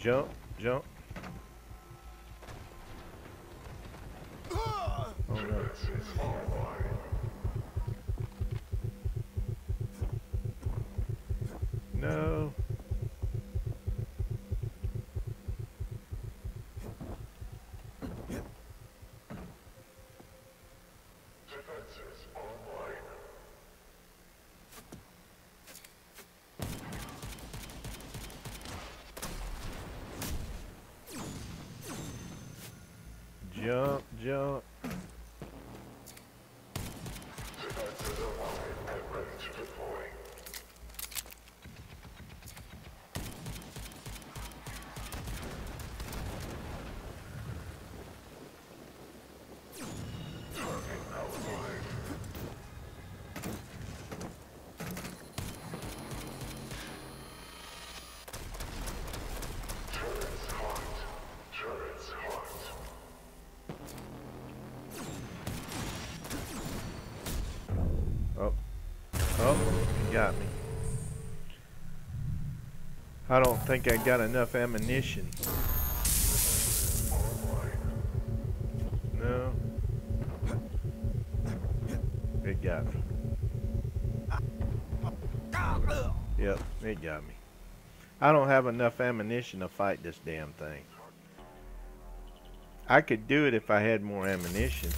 Jump, jump. Oh no. No. Jump, jump. I don't think I got enough ammunition. No. It got me. Yep, it got me. I don't have enough ammunition to fight this damn thing. I could do it if I had more ammunition.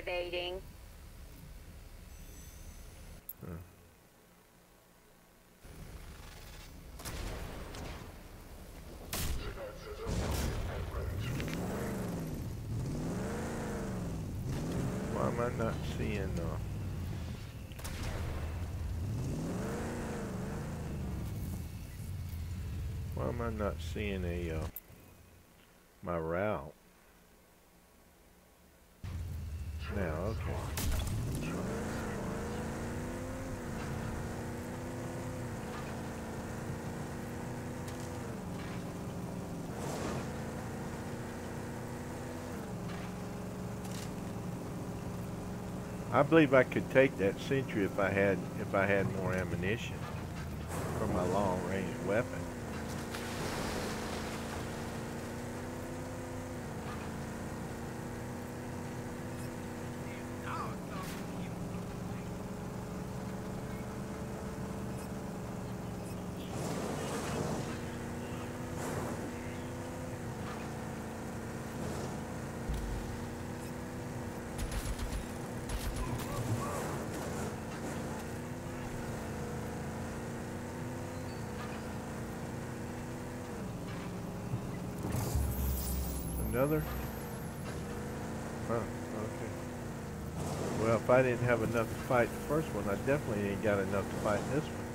Activating. Why am I not seeing uh Why am I not seeing a uh my route? Now, okay. I believe I could take that sentry if I had if I had more ammunition for my long range weapon. Another? Huh, okay. Well, if I didn't have enough to fight the first one, I definitely ain't got enough to fight this one.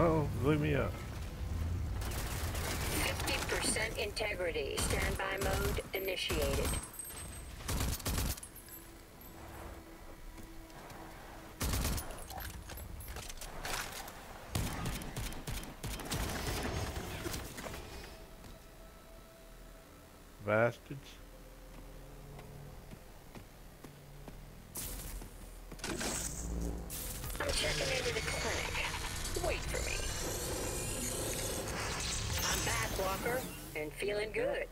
Uh oh, blew me up. 50% integrity. Standby mode initiated. Bastards. Feeling good.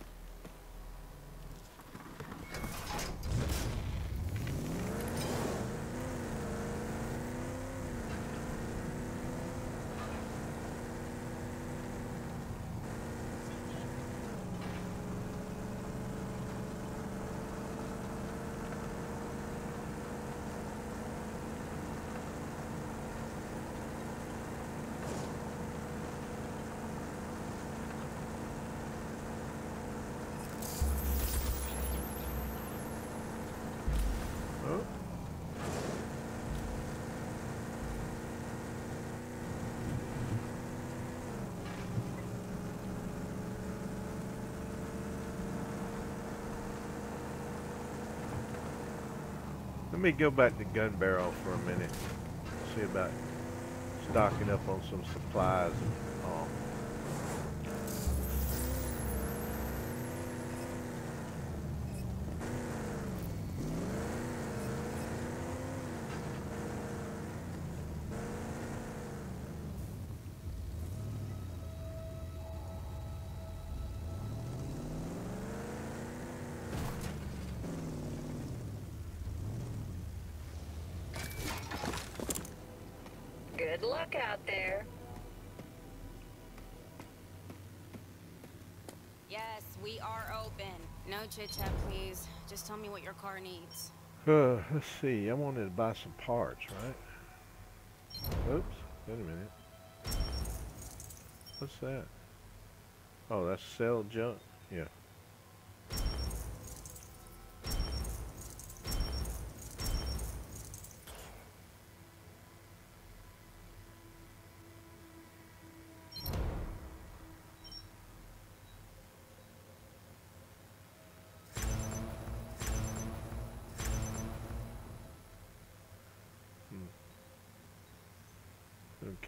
Oh. Let me go back to Gunbarrel for a minute. See about stocking up on some supplies and all. Good luck out there. Yes, we are open. No chit chat, please. Just tell me what your car needs. Uh, let's see. I wanted to buy some parts, right? Oops. Wait a minute. What's that? Oh, that's sell junk. Yeah.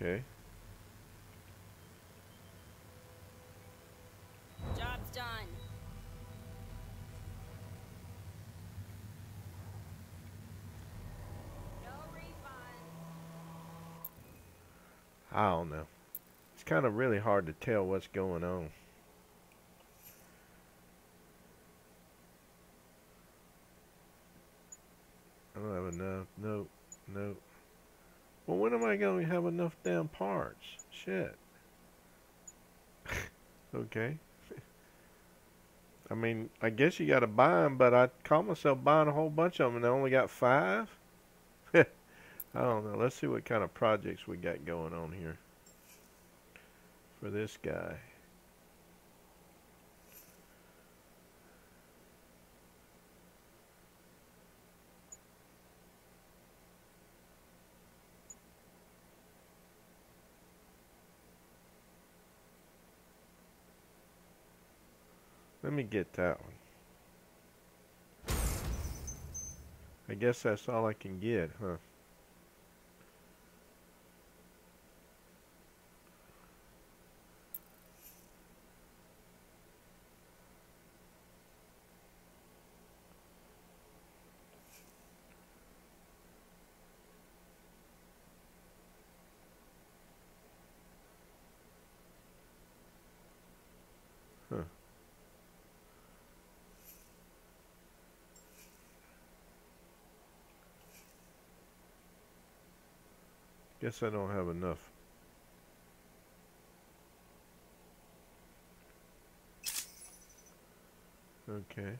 Okay. Job's done. No refund. I don't know. It's kind of really hard to tell what's going on. I don't have enough. Nope. Nope. Well, when am I going to have enough damn parts? Shit. okay. I mean, I guess you got to buy them, but I caught myself buying a whole bunch of them, and I only got five. I don't know. Let's see what kind of projects we got going on here for this guy. Get that one. I guess that's all I can get? Huh. Guess I don't have enough. Okay.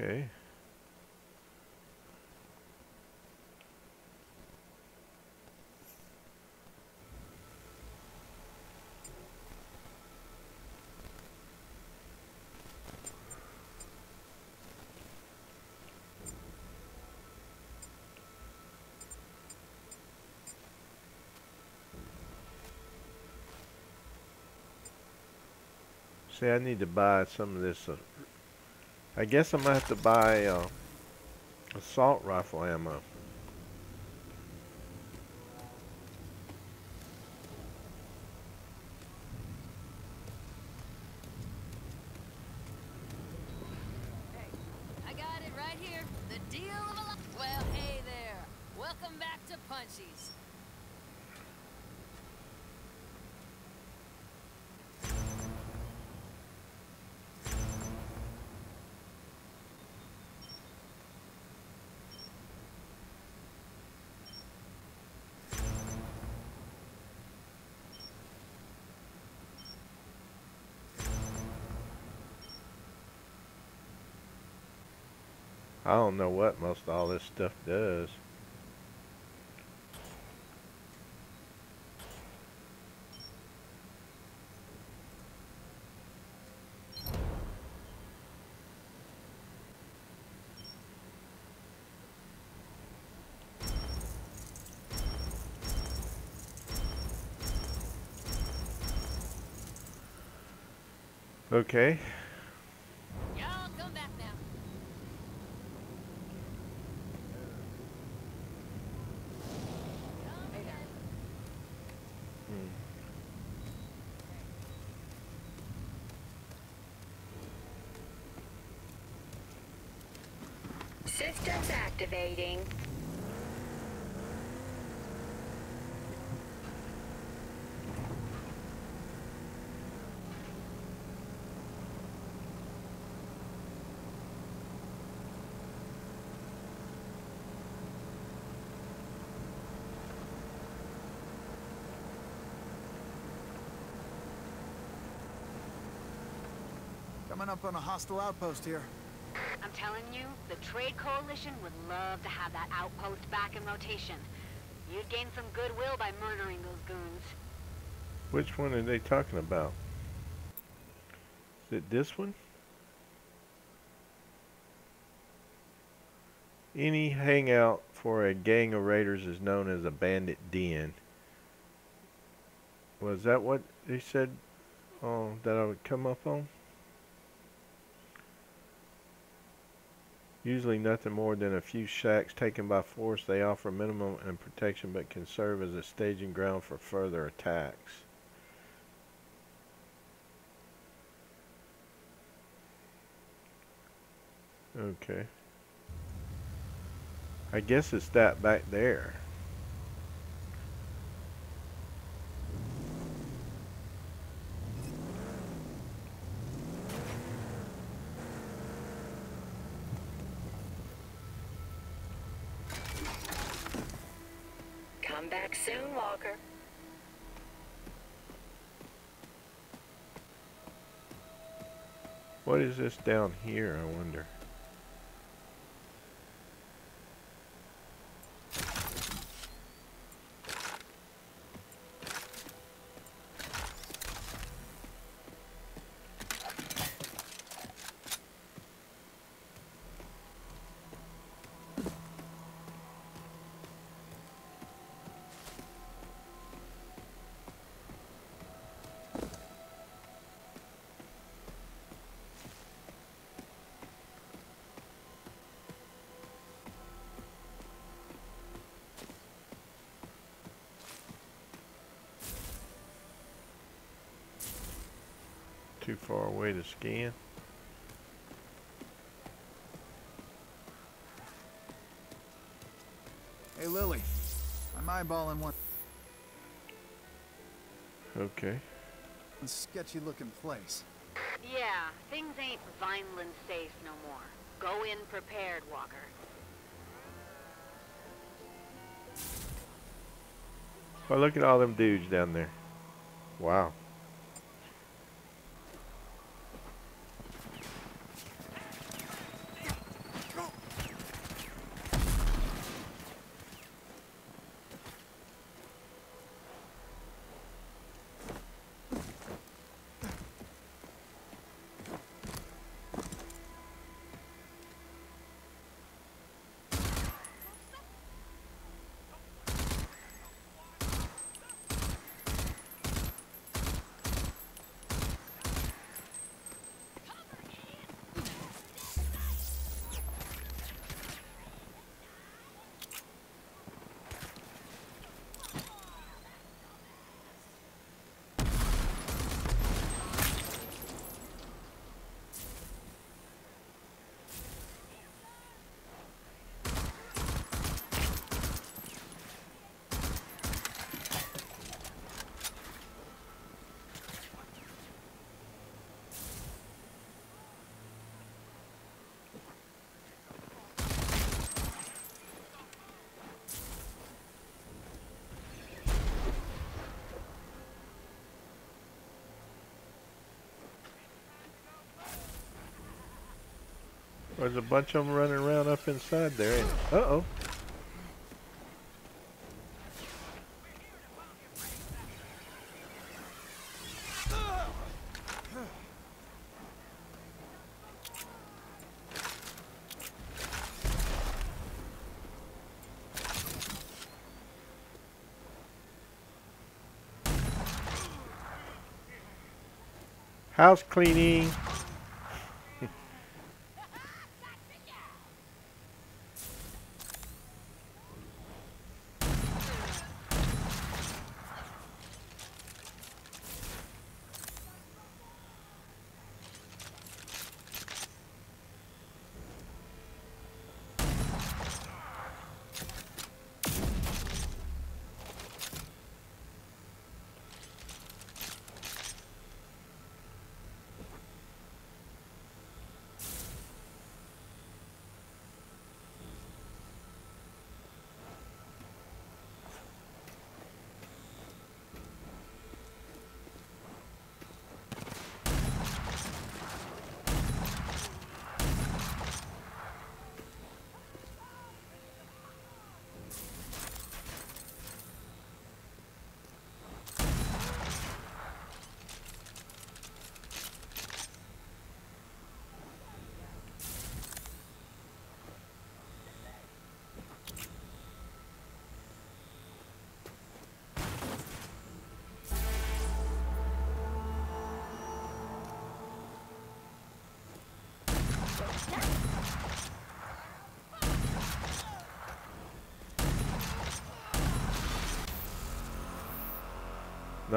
Okay. See, I need to buy some of this uh, I guess I'm gonna have to buy uh, assault rifle ammo. I don't know what most of all this stuff does. Okay. Y'all come back now. Come again. Coming up on a hostile outpost here. I'm telling you, the Trade Coalition would love to have that outpost back in rotation. You'd gain some goodwill by murdering those goons. Which one are they talking about? Is it this one? Any hangout for a gang of raiders is known as a bandit den. Was that what they said oh, that I would come up on? Usually nothing more than a few shacks taken by force. They offer minimum and protection but can serve as a staging ground for further attacks. Okay. I guess it's that back there. Come back soon, Walker. What is this down here, I wonder? Too far away to scan. Hey, Lily. I'm eyeballing one Okay. sketchy looking place. Yeah, things ain't Vineland safe no more. Go in prepared, Walker. Well, look at all them dudes down there. Wow. There's a bunch of them running around up inside there. Uh oh. House cleaning.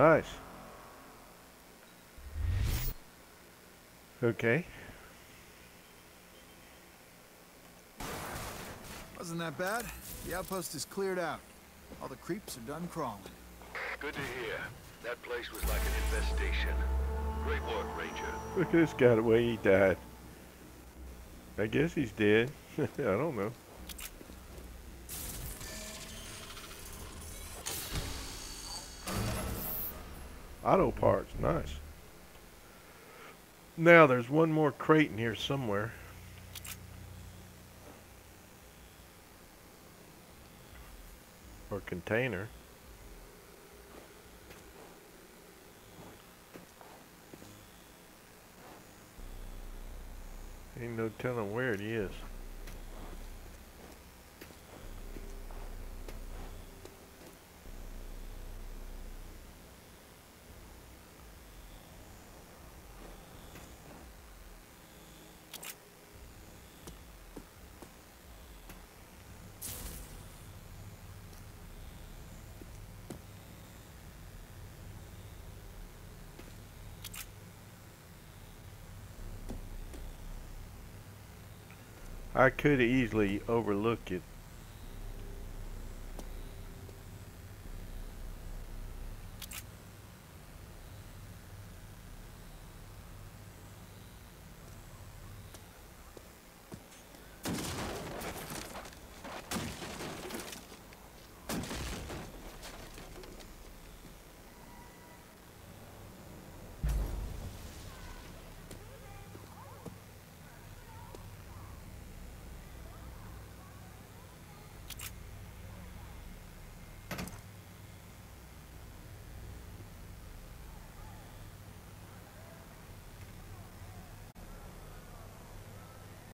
Nice. Okay. Wasn't that bad? The outpost is cleared out. All the creeps are done crawling. Good to hear. That place was like an infestation. Great work, Ranger. Look at this guy, the way he died. I guess he's dead. I don't know. Auto parts, nice. Now there's one more crate in here somewhere. Or container. Ain't no telling where it is. I could easily overlook it